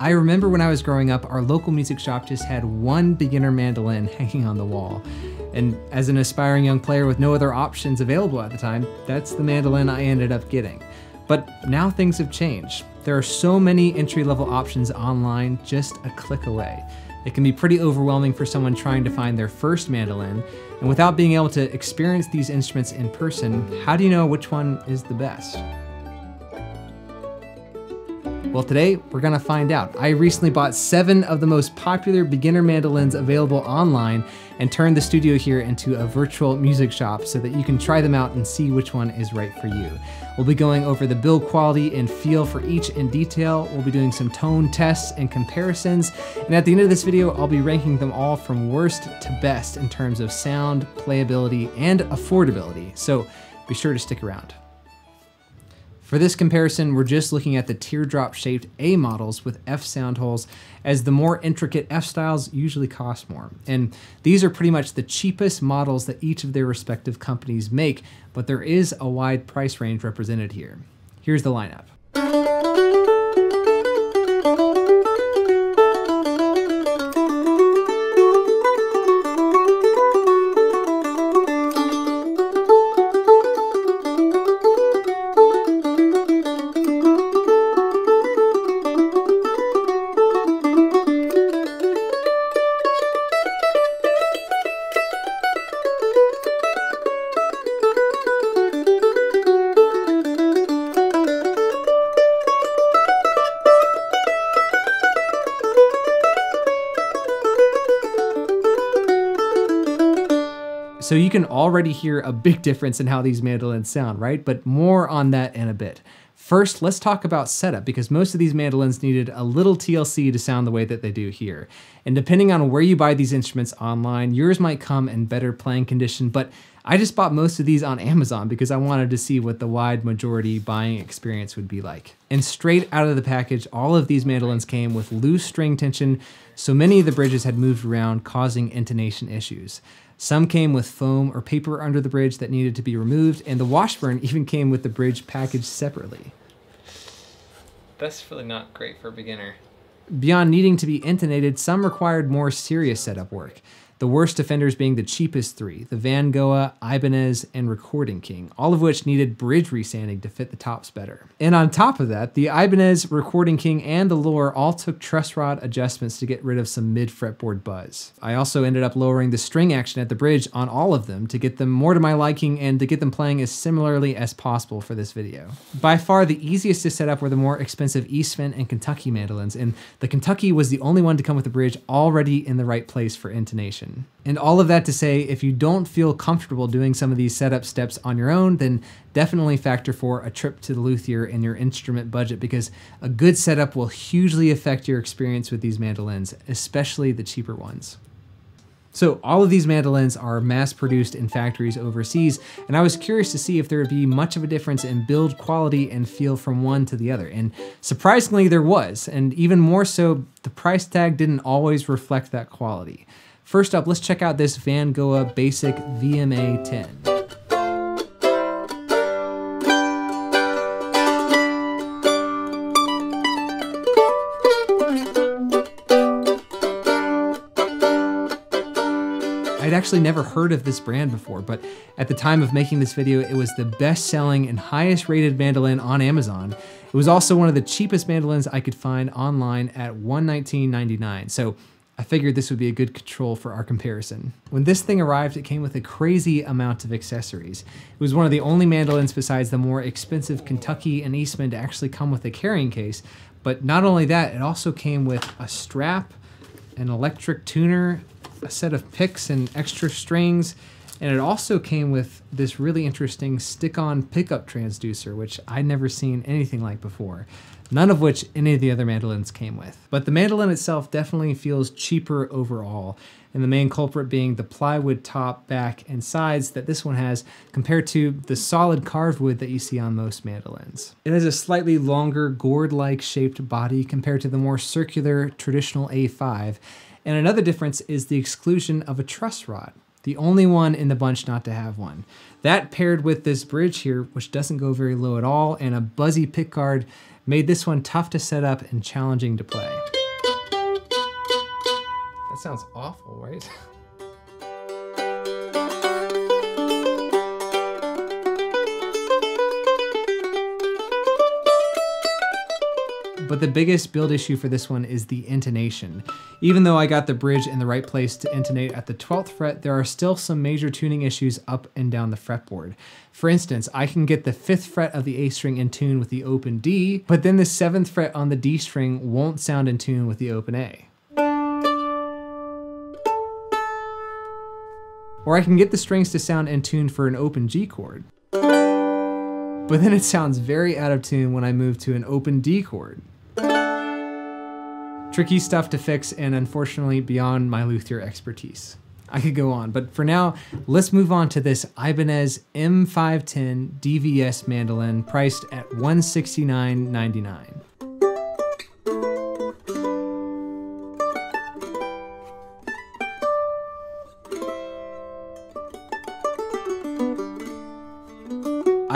I remember when I was growing up, our local music shop just had one beginner mandolin hanging on the wall. And as an aspiring young player with no other options available at the time, that's the mandolin I ended up getting. But now things have changed. There are so many entry level options online just a click away. It can be pretty overwhelming for someone trying to find their first mandolin, and without being able to experience these instruments in person, how do you know which one is the best? Well, today we're gonna find out. I recently bought seven of the most popular beginner mandolins available online and turned the studio here into a virtual music shop so that you can try them out and see which one is right for you. We'll be going over the build quality and feel for each in detail. We'll be doing some tone tests and comparisons. And at the end of this video, I'll be ranking them all from worst to best in terms of sound, playability, and affordability. So be sure to stick around. For this comparison, we're just looking at the teardrop shaped A models with F sound holes, as the more intricate F styles usually cost more. And these are pretty much the cheapest models that each of their respective companies make, but there is a wide price range represented here. Here's the lineup. So you can already hear a big difference in how these mandolins sound, right? But more on that in a bit. First, let's talk about setup because most of these mandolins needed a little TLC to sound the way that they do here. And depending on where you buy these instruments online, yours might come in better playing condition, but I just bought most of these on Amazon because I wanted to see what the wide majority buying experience would be like. And straight out of the package, all of these mandolins came with loose string tension, so many of the bridges had moved around, causing intonation issues. Some came with foam or paper under the bridge that needed to be removed, and the Washburn even came with the bridge packaged separately. That's really not great for a beginner. Beyond needing to be intonated, some required more serious setup work. The worst offenders being the cheapest three, the Vangoa, Ibanez, and Recording King, all of which needed bridge resanding to fit the tops better. And on top of that, the Ibanez, Recording King, and the Loar all took truss rod adjustments to get rid of some mid fretboard buzz. I also ended up lowering the string action at the bridge on all of them to get them more to my liking and to get them playing as similarly as possible for this video. By far the easiest to set up were the more expensive Eastman and Kentucky mandolins, and the Kentucky was the only one to come with the bridge already in the right place for intonation. And all of that to say, if you don't feel comfortable doing some of these setup steps on your own, then definitely factor for a trip to the luthier in your instrument budget because a good setup will hugely affect your experience with these mandolins, especially the cheaper ones. So all of these mandolins are mass produced in factories overseas, and I was curious to see if there would be much of a difference in build quality and feel from one to the other. And surprisingly there was, and even more so, the price tag didn't always reflect that quality. First up, let's check out this Vangoa Basic VMA 10. I'd actually never heard of this brand before, but at the time of making this video, it was the best selling and highest rated mandolin on Amazon. It was also one of the cheapest mandolins I could find online at $119.99. So I figured this would be a good control for our comparison. When this thing arrived, it came with a crazy amount of accessories. It was one of the only mandolins besides the more expensive Kentucky and Eastman to actually come with a carrying case, but not only that, it also came with a strap, an electric tuner, a set of picks and extra strings, and it also came with this really interesting stick-on pickup transducer, which I'd never seen anything like before none of which any of the other mandolins came with. But the mandolin itself definitely feels cheaper overall, and the main culprit being the plywood top, back, and sides that this one has compared to the solid carved wood that you see on most mandolins. It has a slightly longer gourd-like shaped body compared to the more circular traditional A5, and another difference is the exclusion of a truss rod the only one in the bunch not to have one. That paired with this bridge here, which doesn't go very low at all, and a buzzy pickguard made this one tough to set up and challenging to play. That sounds awful, right? But the biggest build issue for this one is the intonation. Even though I got the bridge in the right place to intonate at the 12th fret, there are still some major tuning issues up and down the fretboard. For instance, I can get the 5th fret of the A string in tune with the open D, but then the 7th fret on the D string won't sound in tune with the open A. Or I can get the strings to sound in tune for an open G chord. But then it sounds very out of tune when I move to an open D chord. Tricky stuff to fix and unfortunately beyond my luthier expertise. I could go on, but for now, let's move on to this Ibanez M510 DVS mandolin priced at $169.99.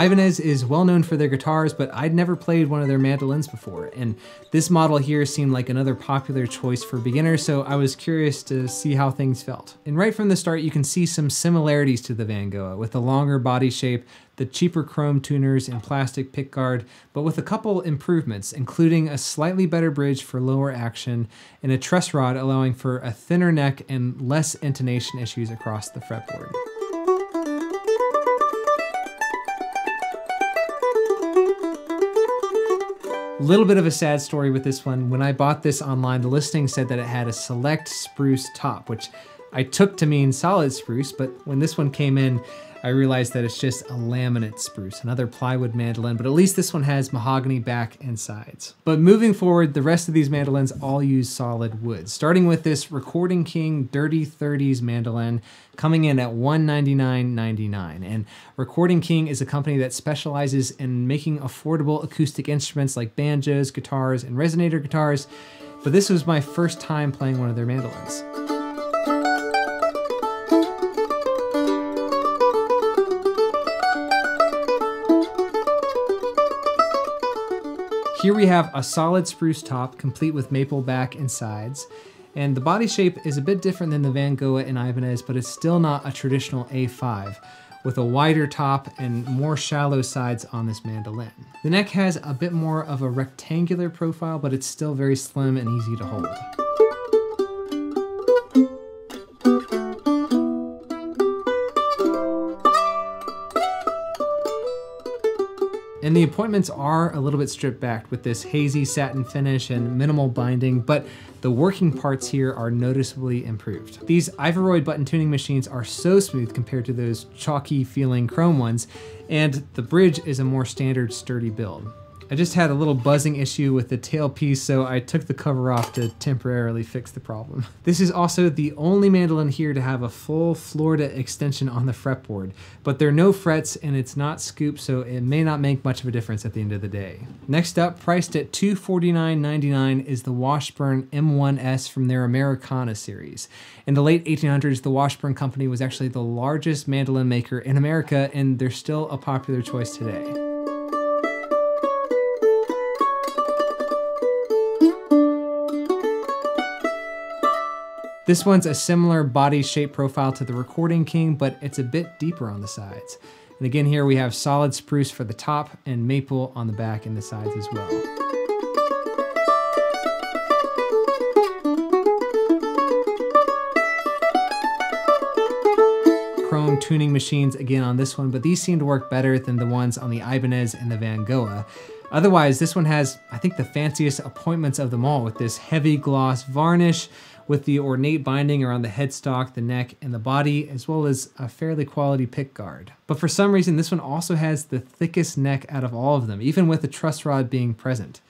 Ibanez is well known for their guitars, but I'd never played one of their mandolins before, and this model here seemed like another popular choice for beginners, so I was curious to see how things felt. And right from the start, you can see some similarities to the Vangoa, with the longer body shape, the cheaper chrome tuners and plastic pickguard, but with a couple improvements, including a slightly better bridge for lower action and a truss rod allowing for a thinner neck and less intonation issues across the fretboard. Little bit of a sad story with this one. When I bought this online, the listing said that it had a select spruce top, which I took to mean solid spruce, but when this one came in, I realized that it's just a laminate spruce, another plywood mandolin, but at least this one has mahogany back and sides. But moving forward, the rest of these mandolins all use solid wood, starting with this Recording King Dirty 30s mandolin coming in at $199.99. And Recording King is a company that specializes in making affordable acoustic instruments like banjos, guitars, and resonator guitars, but this was my first time playing one of their mandolins. Here we have a solid spruce top, complete with maple back and sides. And the body shape is a bit different than the Vangoa and Ibanez, but it's still not a traditional A5, with a wider top and more shallow sides on this mandolin. The neck has a bit more of a rectangular profile, but it's still very slim and easy to hold. And the appointments are a little bit stripped back with this hazy satin finish and minimal binding, but the working parts here are noticeably improved. These Ivoroid button tuning machines are so smooth compared to those chalky feeling chrome ones, and the bridge is a more standard sturdy build. I just had a little buzzing issue with the tailpiece, so I took the cover off to temporarily fix the problem. This is also the only mandolin here to have a full Florida extension on the fretboard, but there are no frets and it's not scooped, so it may not make much of a difference at the end of the day. Next up, priced at $249.99 is the Washburn M1S from their Americana series. In the late 1800s, the Washburn Company was actually the largest mandolin maker in America, and they're still a popular choice today. This one's a similar body shape profile to the Recording King, but it's a bit deeper on the sides. And again here we have solid spruce for the top and maple on the back and the sides as well. Chrome tuning machines again on this one, but these seem to work better than the ones on the Ibanez and the Vangoa. Otherwise, this one has, I think, the fanciest appointments of them all with this heavy gloss varnish, with the ornate binding around the headstock, the neck, and the body, as well as a fairly quality pick guard. But for some reason, this one also has the thickest neck out of all of them, even with the truss rod being present.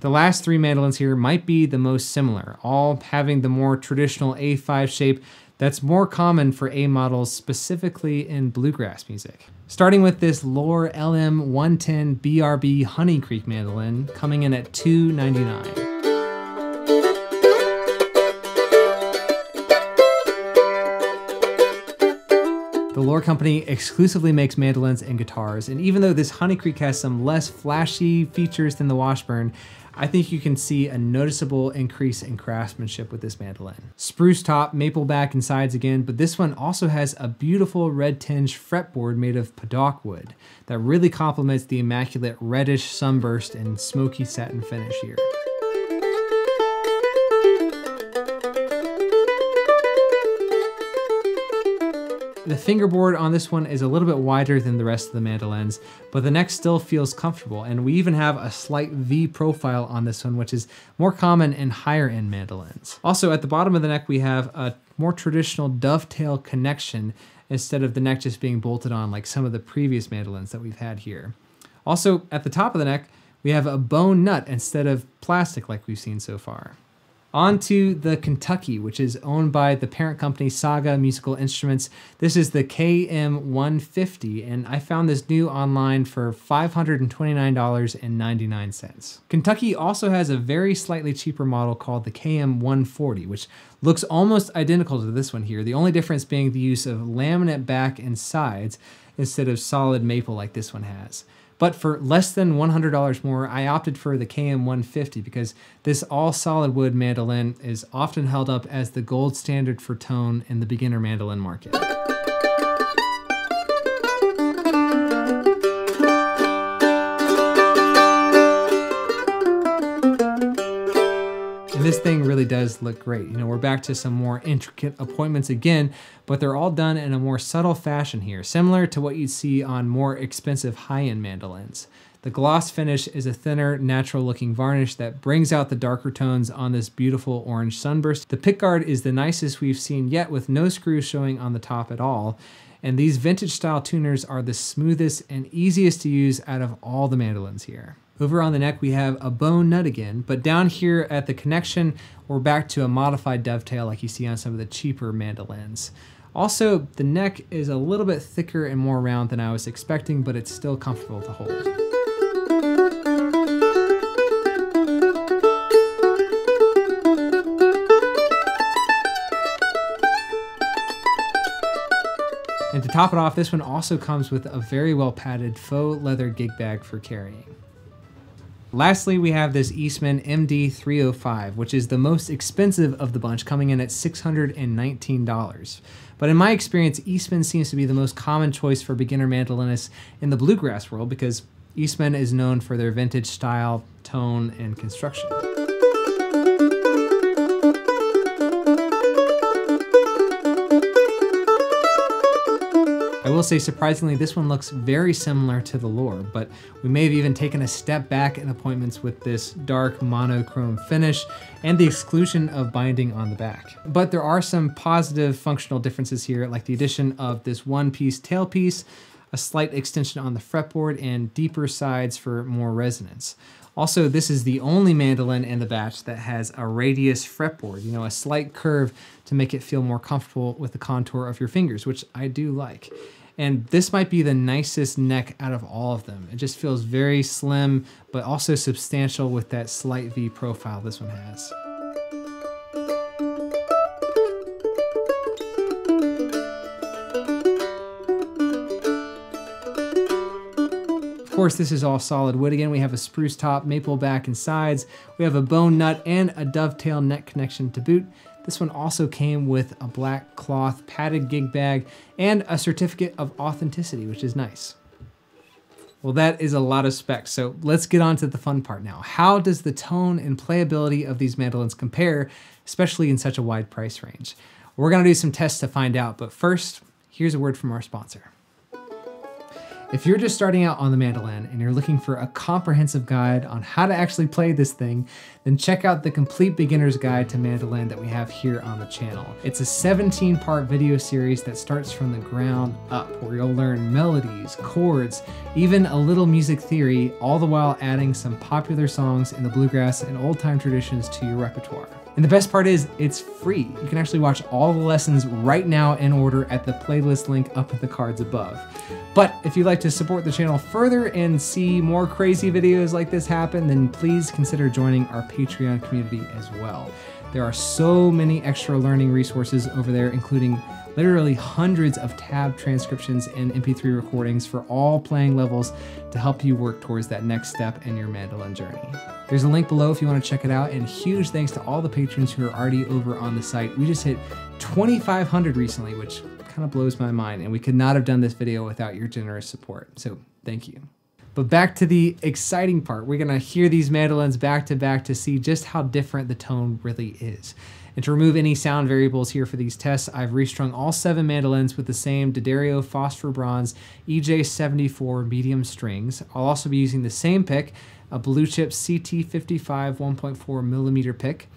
The last three mandolins here might be the most similar, all having the more traditional A5 shape that's more common for A models, specifically in bluegrass music. Starting with this Loar LM110 BRB Honey Creek mandolin, coming in at $299. Loar Company exclusively makes mandolins and guitars, and even though this Honey Creek has some less flashy features than the Washburn, I think you can see a noticeable increase in craftsmanship with this mandolin. Spruce top, maple back and sides again, but this one also has a beautiful red tinge fretboard made of padauk wood that really complements the immaculate reddish sunburst and smoky satin finish here. The fingerboard on this one is a little bit wider than the rest of the mandolins, but the neck still feels comfortable. And we even have a slight V profile on this one, which is more common in higher end mandolins. Also at the bottom of the neck, we have a more traditional dovetail connection instead of the neck just being bolted on like some of the previous mandolins that we've had here. Also at the top of the neck, we have a bone nut instead of plastic like we've seen so far. On to the Kentucky, which is owned by the parent company Saga Musical Instruments. This is the KM150, and I found this new online for $529.99. Kentucky also has a very slightly cheaper model called the KM140, which looks almost identical to this one here, the only difference being the use of laminate back and sides instead of solid maple like this one has. But for less than $100 more, I opted for the KM150 because this all solid wood mandolin is often held up as the gold standard for tone in the beginner mandolin market. This thing really does look great. You know, we're back to some more intricate appointments again, but they're all done in a more subtle fashion here, similar to what you'd see on more expensive high-end mandolins. The gloss finish is a thinner, natural looking varnish that brings out the darker tones on this beautiful orange sunburst. The pickguard is the nicest we've seen yet with no screws showing on the top at all. And these vintage style tuners are the smoothest and easiest to use out of all the mandolins here. Over on the neck, we have a bone nut again, but down here at the connection, we're back to a modified dovetail like you see on some of the cheaper mandolins. Also, the neck is a little bit thicker and more round than I was expecting, but it's still comfortable to hold. And to top it off, this one also comes with a very well padded faux leather gig bag for carrying. Lastly, we have this Eastman MD305, which is the most expensive of the bunch, coming in at $619. But in my experience, Eastman seems to be the most common choice for beginner mandolinists in the bluegrass world because Eastman is known for their vintage style, tone, and construction. I will say surprisingly, this one looks very similar to the Loar, but we may have even taken a step back in appointments with this dark monochrome finish and the exclusion of binding on the back. But there are some positive functional differences here, like the addition of this one-piece tailpiece, a slight extension on the fretboard, and deeper sides for more resonance. Also, this is the only mandolin in the batch that has a radius fretboard, you know, a slight curve to make it feel more comfortable with the contour of your fingers, which I do like. And this might be the nicest neck out of all of them. It just feels very slim, but also substantial with that slight V profile this one has. Course, this is all solid wood again. We have a spruce top, maple back and sides. We have a bone nut and a dovetail neck connection to boot. This one also came with a black cloth padded gig bag and a certificate of authenticity, which is nice. Well, that is a lot of specs, so let's get on to the fun part now. How does the tone and playability of these mandolins compare, especially in such a wide price range? We're gonna do some tests to find out, but first, here's a word from our sponsor. If you're just starting out on the mandolin and you're looking for a comprehensive guide on how to actually play this thing, then check out the complete beginner's guide to mandolin that we have here on the channel. It's a 17 part video series that starts from the ground up where you'll learn melodies, chords, even a little music theory, all the while adding some popular songs in the bluegrass and old time traditions to your repertoire. And the best part is it's free. You can actually watch all the lessons right now in order at the playlist link up in the cards above. But if you'd like to support the channel further and see more crazy videos like this happen, then please consider joining our Patreon community as well. There are so many extra learning resources over there, including literally hundreds of tab transcriptions and MP3 recordings for all playing levels to help you work towards that next step in your mandolin journey. There's a link below if you want to check it out, and huge thanks to all the patrons who are already over on the site. We just hit 2,500 recently, which kind of blows my mind, and we could not have done this video without your generous support. So thank you. But back to the exciting part. We're gonna hear these mandolins back to back to see just how different the tone really is. And to remove any sound variables here for these tests, I've restrung all seven mandolins with the same D'Addario Phosphor Bronze EJ74 medium strings. I'll also be using the same pick, a Blue Chip CT55 1.4 millimeter pick,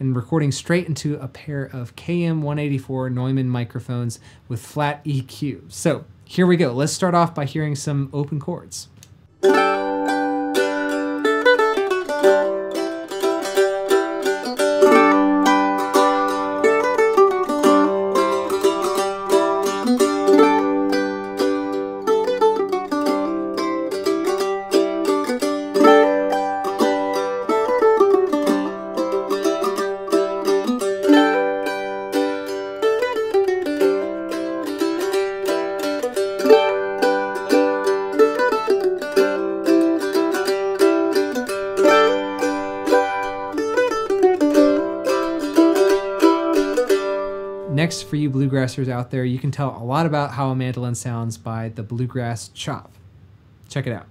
and recording straight into a pair of KM184 Neumann microphones with flat EQ. So here we go. Let's start off by hearing some open chords. Next, for you bluegrassers out there, you can tell a lot about how a mandolin sounds by the bluegrass chop. Check it out.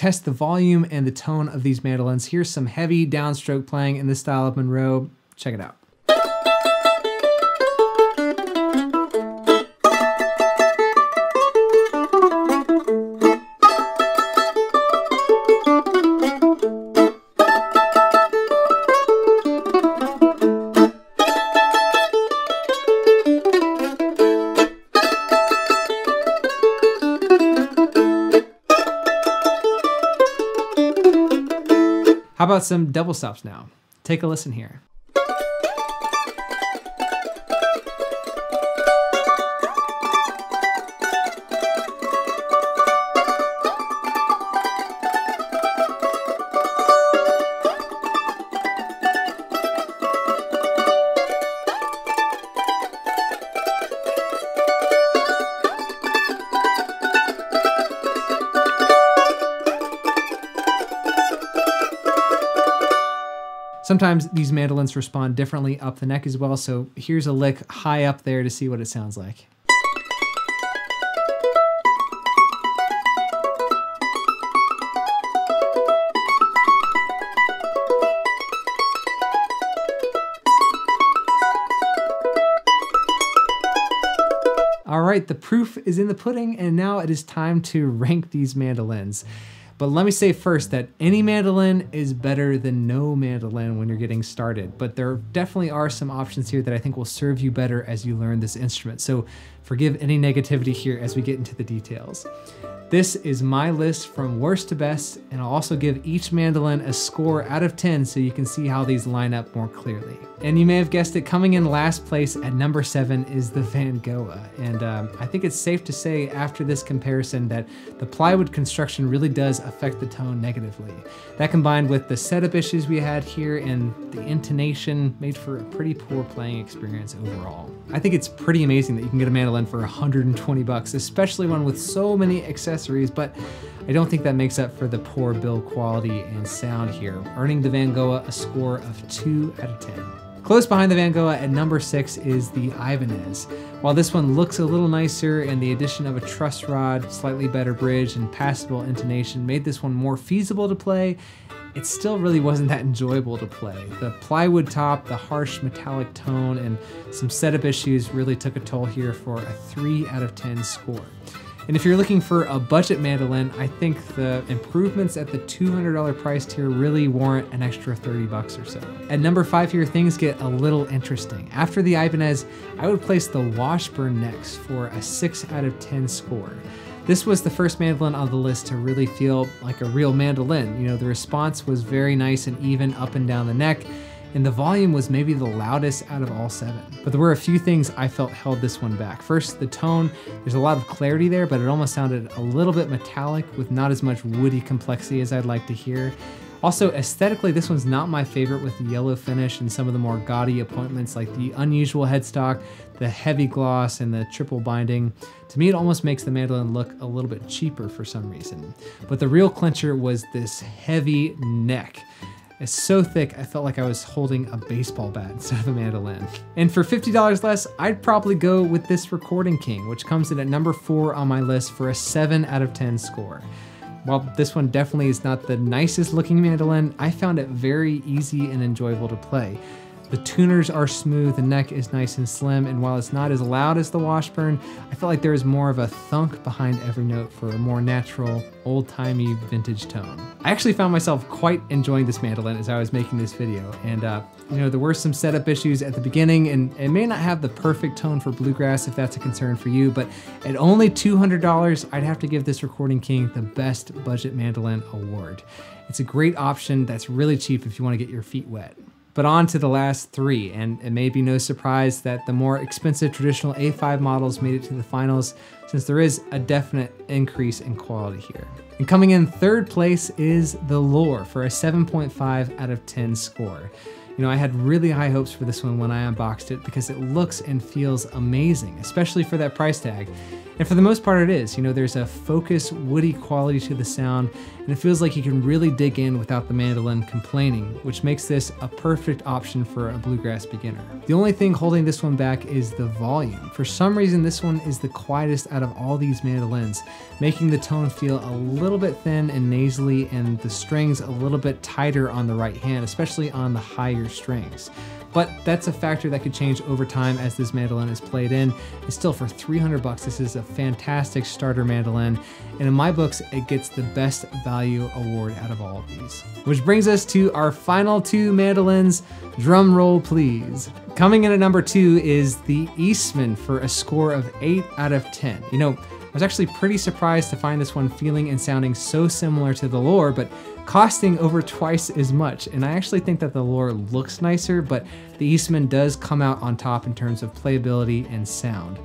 Test the volume and the tone of these mandolins, here's some heavy downstroke playing in the style of Monroe. Check it out. About some double stops now? Take a listen here. Sometimes these mandolins respond differently up the neck as well, so here's a lick high up there to see what it sounds like. All right, the proof is in the pudding, and now it is time to rank these mandolins. But let me say first that any mandolin is better than no mandolin when you're getting started. But there definitely are some options here that I think will serve you better as you learn this instrument. So forgive any negativity here as we get into the details. This is my list from worst to best, and I'll also give each mandolin a score out of 10 so you can see how these line up more clearly. And you may have guessed it, coming in last place at number seven is the Vangoa. And um, I think it's safe to say after this comparison that the plywood construction really does affect the tone negatively. That combined with the setup issues we had here and the intonation made for a pretty poor playing experience overall. I think it's pretty amazing that you can get a mandolin for 120 bucks, especially one with so many accessories, but I don't think that makes up for the poor build quality and sound here, earning the Vangoa a score of 2 out of 10. Close behind the Vangoa at number 6 is the Ibanez. While this one looks a little nicer and the addition of a truss rod, slightly better bridge, and passable intonation made this one more feasible to play, it still really wasn't that enjoyable to play. The plywood top, the harsh metallic tone, and some setup issues really took a toll here for a 3 out of 10 score. And if you're looking for a budget mandolin, I think the improvements at the $200 price tier really warrant an extra 30 bucks or so. At number five here, things get a little interesting. After the Ibanez, I would place the Washburn next for a 6 out of 10 score. This was the first mandolin on the list to really feel like a real mandolin. You know, the response was very nice and even up and down the neck, and the volume was maybe the loudest out of all seven. But there were a few things I felt held this one back. First, the tone, there's a lot of clarity there, but it almost sounded a little bit metallic with not as much woody complexity as I'd like to hear. Also, aesthetically, this one's not my favorite with the yellow finish and some of the more gaudy appointments like the unusual headstock, the heavy gloss, and the triple binding. To me, it almost makes the mandolin look a little bit cheaper for some reason. But the real clincher was this heavy neck. It's so thick, I felt like I was holding a baseball bat instead of a mandolin. And for $50 less, I'd probably go with this Recording King, which comes in at number four on my list for a seven out of 10 score. While this one definitely is not the nicest looking mandolin, I found it very easy and enjoyable to play. The tuners are smooth, the neck is nice and slim, and while it's not as loud as the Washburn, I felt like there was more of a thunk behind every note for a more natural, old-timey vintage tone. I actually found myself quite enjoying this mandolin as I was making this video, and uh, you know, there were some setup issues at the beginning, and it may not have the perfect tone for bluegrass if that's a concern for you, but at only $200, I'd have to give this Recording King the Best Budget Mandolin Award. It's a great option that's really cheap if you want to get your feet wet. But on to the last three, and it may be no surprise that the more expensive traditional A5 models made it to the finals, since there is a definite increase in quality here. And coming in third place is the Loar for a 7.5 out of 10 score. You know, I had really high hopes for this one when I unboxed it because it looks and feels amazing, especially for that price tag. And for the most part it is, you know, there's a focused, woody quality to the sound, and it feels like you can really dig in without the mandolin complaining, which makes this a perfect option for a bluegrass beginner. The only thing holding this one back is the volume. For some reason, this one is the quietest out of all these mandolins, making the tone feel a little bit thin and nasally, and the strings a little bit tighter on the right hand, especially on the higher strings but that's a factor that could change over time as this mandolin is played in. And still for 300 bucks, this is a fantastic starter mandolin. And in my books, it gets the best value award out of all of these. Which brings us to our final two mandolins. Drum roll, please. Coming in at number two is the Eastman for a score of 8 out of 10. You know, I was actually pretty surprised to find this one feeling and sounding so similar to the Loar, but costing over twice as much. And I actually think that the Loar looks nicer, but the Eastman does come out on top in terms of playability and sound.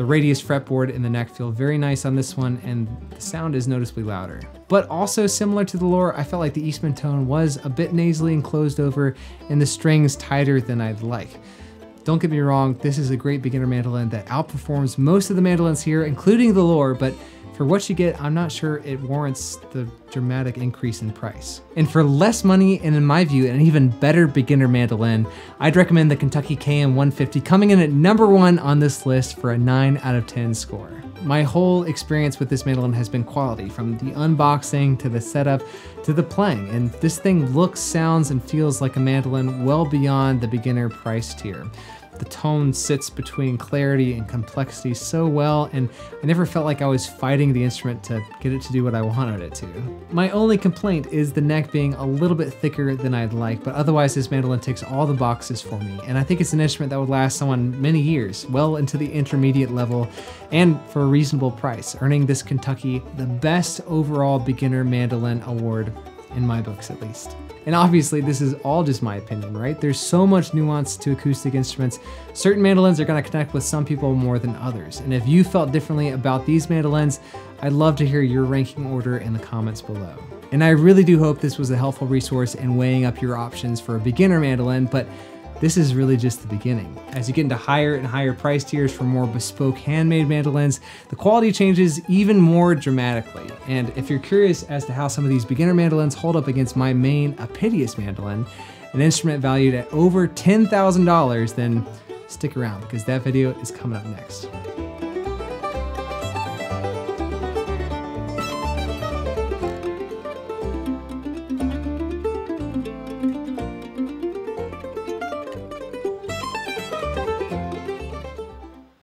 The radius fretboard and the neck feel very nice on this one, and the sound is noticeably louder. But also similar to the Loar, I felt like the Eastman tone was a bit nasally and closed over, and the strings tighter than I'd like. Don't get me wrong, this is a great beginner mandolin that outperforms most of the mandolins here, including the Loar, but for what you get, I'm not sure it warrants the dramatic increase in price. And for less money, and in my view, an even better beginner mandolin, I'd recommend the Kentucky KM150 coming in at number one on this list for a 9 out of 10 score. My whole experience with this mandolin has been quality, from the unboxing to the setup to the playing, and this thing looks, sounds, and feels like a mandolin well beyond the beginner price tier. The tone sits between clarity and complexity so well, and I never felt like I was fighting the instrument to get it to do what I wanted it to. My only complaint is the neck being a little bit thicker than I'd like, but otherwise this mandolin ticks all the boxes for me, and I think it's an instrument that would last someone many years, well into the intermediate level, and for a reasonable price, earning this Kentucky the best overall beginner mandolin award in my books at least. And obviously, this is all just my opinion, right? There's so much nuance to acoustic instruments. Certain mandolins are gonna connect with some people more than others. And if you felt differently about these mandolins, I'd love to hear your ranking order in the comments below. And I really do hope this was a helpful resource in weighing up your options for a beginner mandolin, but this is really just the beginning. As you get into higher and higher price tiers for more bespoke handmade mandolins, the quality changes even more dramatically. And if you're curious as to how some of these beginner mandolins hold up against my main Apitius mandolin, an instrument valued at over $10,000, then stick around because that video is coming up next.